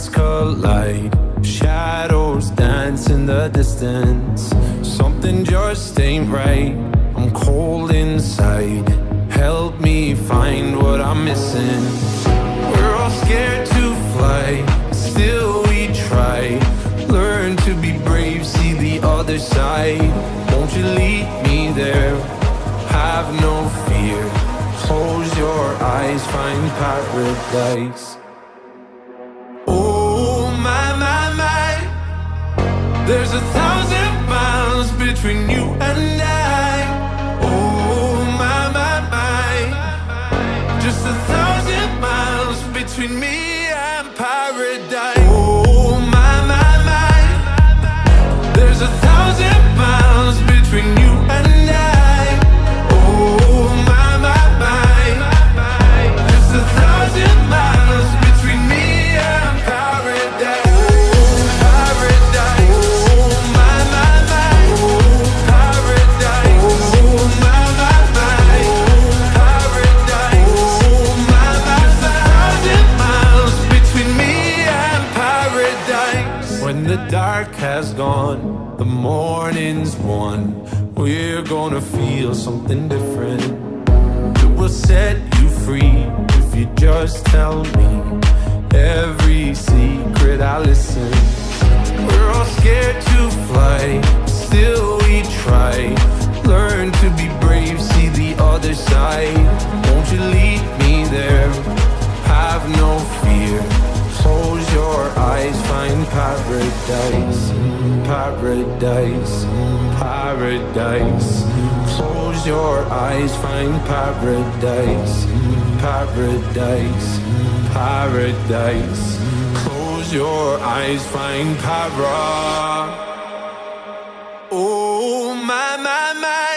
side. Shadows dance in the distance. Something just ain't right. I'm cold inside. Help me find what I'm missing. We're all scared to fly, still we try. Learn to be brave, see the other side. Won't you lead me there? Have no fear. Close your eyes, find paradise. There's a thousand miles between you and I. Oh my my my, just a thousand miles between me gonna feel something different. It will set you free if you just tell me every secret I listen. We're all scared to fly, still we try. Learn to be brave, see the other side. Won't you lead me there? Have no fear. Your eyes, find paradise, paradise, paradise. Close your eyes, find paradise, paradise, paradise. Close your eyes, find para. Oh my my my,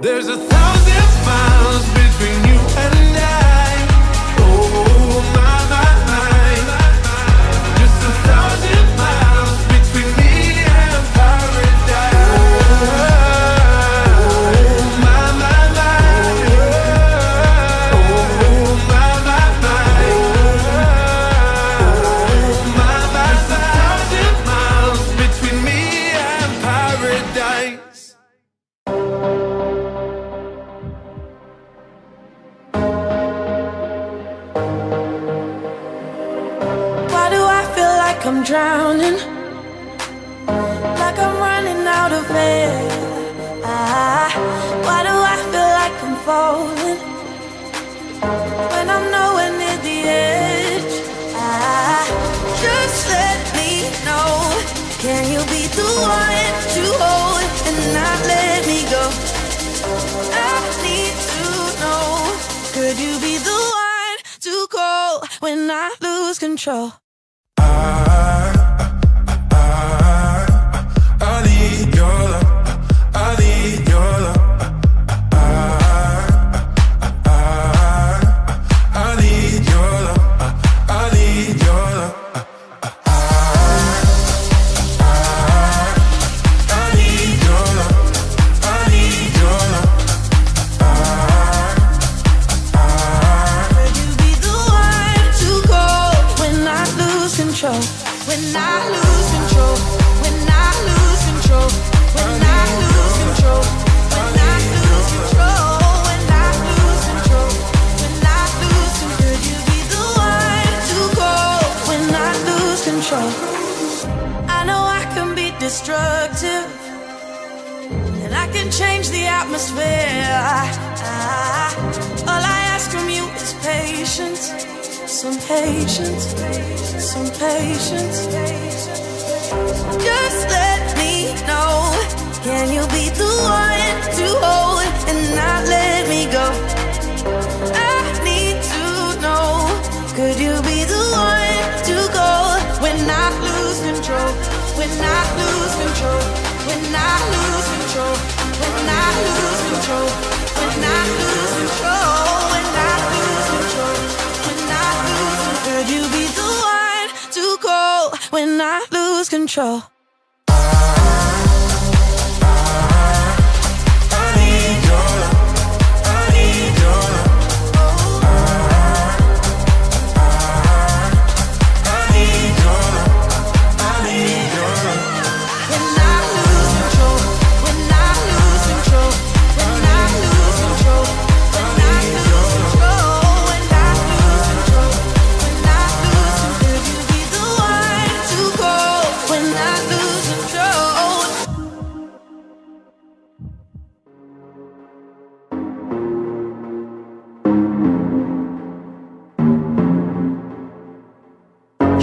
there's a thousand like I'm drowning? Like I'm running out of air. Ah, why do I feel like I'm falling? When I'm nowhere near the edge. Ah, just let me know. Can you be the one to hold and not let me go? I need to know. Could you be the one to call when I lose control? I your love. Destructive. And I can change the atmosphere. Ah, all I ask from you is patience. Some patience. Some patience. Just let me know. Can you be the one to hold and not let me go? I need to know. Could you be the one to go when I lose control? When I lose control.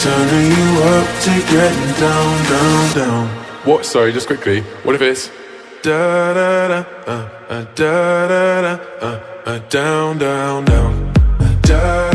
Turning you up to getting down, down, down. What? Sorry, just quickly. What if it's Da da da, uh, uh, da da da, uh, uh, down, down, down. Uh, da,